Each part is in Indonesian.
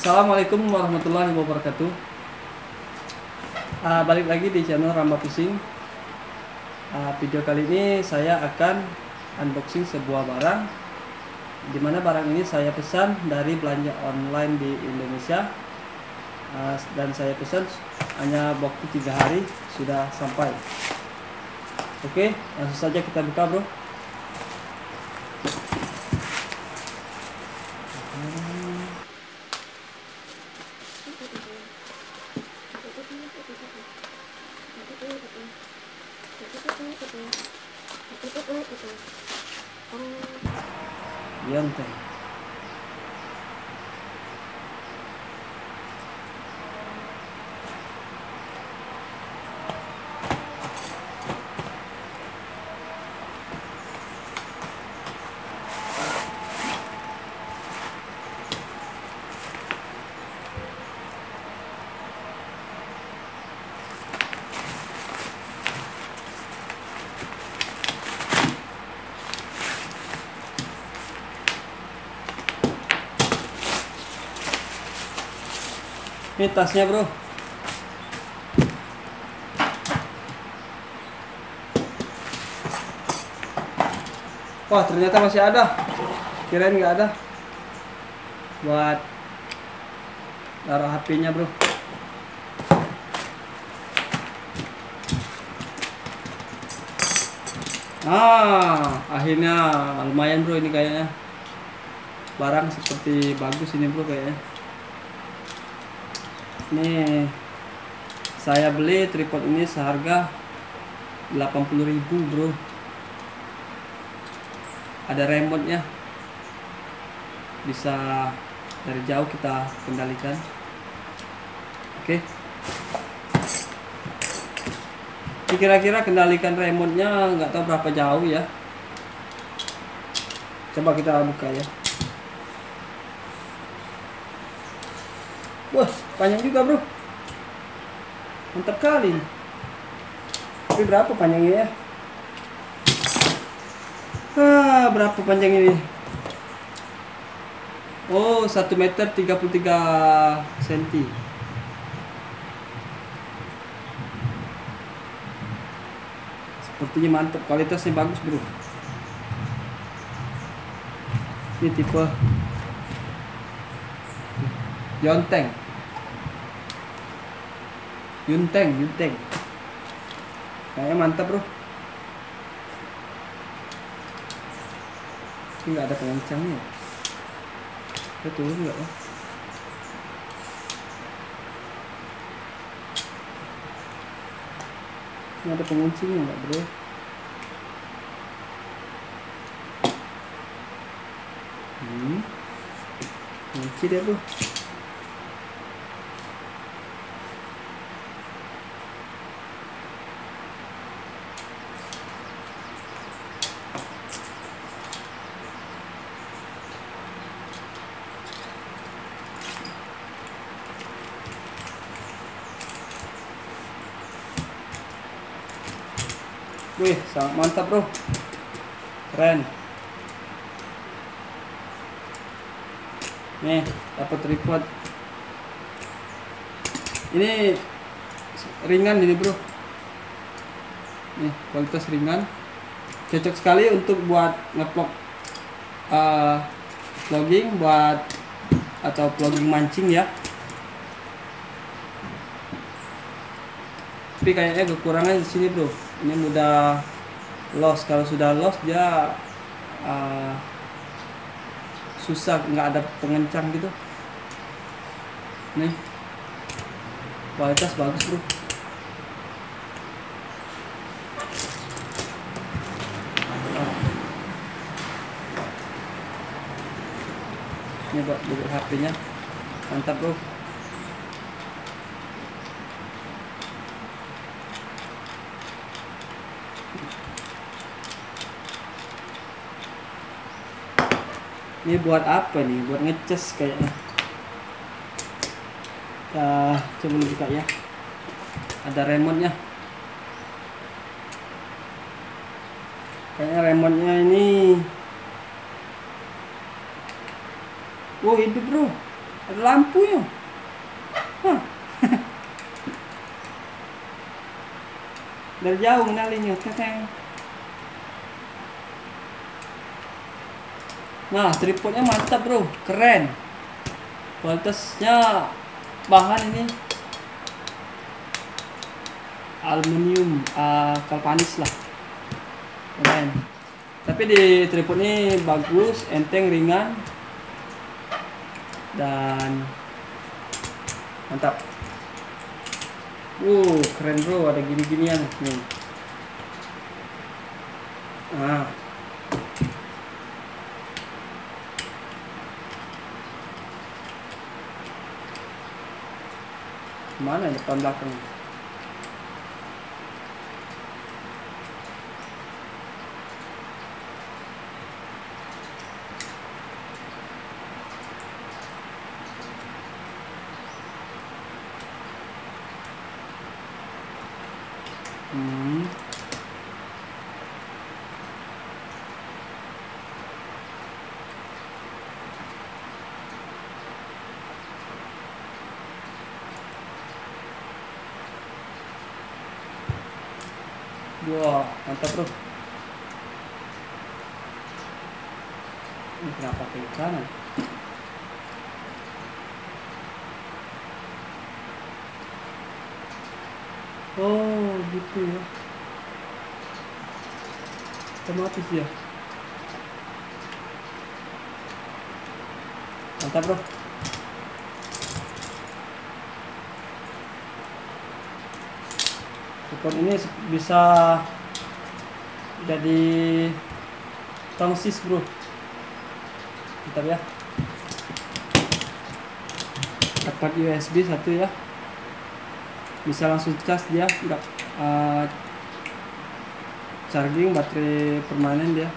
Assalamualaikum warahmatullahi wabarakatuh. Uh, balik lagi di channel Ramba Pusing. Uh, video kali ini saya akan unboxing sebuah barang. Di mana barang ini saya pesan dari belanja online di Indonesia. Uh, dan saya pesan hanya waktu tiga hari sudah sampai. Oke, langsung saja kita buka, bro. one thing. Ini tasnya bro. Wah ternyata masih ada. Kirain nggak ada. Buat taruh HP-nya bro. Ah, akhirnya lumayan bro ini kayaknya. Barang seperti bagus ini bro kayaknya ini saya beli tripod ini seharga 80.000 bro. Ada remote nya bisa dari jauh kita kendalikan. Oke. Kira-kira kendalikan remote nya nggak tahu berapa jauh ya. Coba kita buka ya Wah, panjang juga bro. Mantap kali. Tapi berapa panjangnya ya? Ah, berapa panjang ini? Oh, 1 meter 33 cm. Sepertinya mantap, kualitasnya bagus bro. Ini tipe Yonteng Yunteng Yunteng Kayaknya mantap bro. Ini gak ada pengencangnya Kita turun gak ya Ini ada penguncinya gak bro? Hmm. Kunci dia bro Wih, sangat mantap bro. Keren. Nih, dapat tripod. Ini ringan ini bro. Nih, kualitas ringan. Cocok sekali untuk buat ngevlog uh, vlogging buat atau vlogging mancing ya. Tapi kayaknya kekurangan di sini bro ini mudah loss kalau sudah loss dia uh, susah nggak ada pengencang gitu. Nih kualitas bagus bro. Ini buat duduk HP nya mantap bro ini buat apa nih? Buat ngecas kayaknya. Kita coba buka ya. Ada remote nya kayaknya remote nya ini wow hidup bro. Ada lampunya. Hah. dari jauh ngenalinya teteng nah tripodnya mantap bro. Keren. Kualitasnya bahan ini. Aluminium uh, kalpanis lah. Keren. Tapi di tripod ini bagus enteng ringan. Dan mantap. Wow, keren bro, ada gini-ginian nih. Nah. Mana depan belakang? Wah, mantap bro. Ini kenapa ke kanan? Oh, gitu ya. Otomatis ya. Mantap bro. Tripod ini bisa jadi tongsis bro. Mantap ya. Dapat USB satu ya bisa langsung cas dia nggak uh, charging baterai permanen dia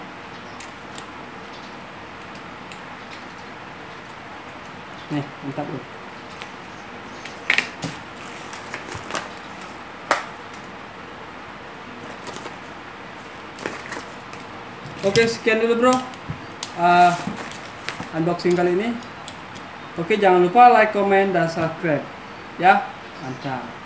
nih mantap bro oke sekian dulu bro. Uh, unboxing kali ini. Oke jangan lupa like comment dan subscribe. Ya mantap